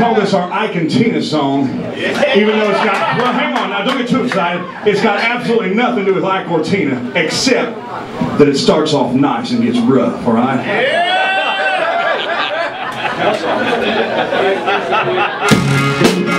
call this our Ike and song, even though it's got, well, hang on, now don't get too excited. It's got absolutely nothing to do with Ike or except that it starts off nice and gets rough, all right? Yeah!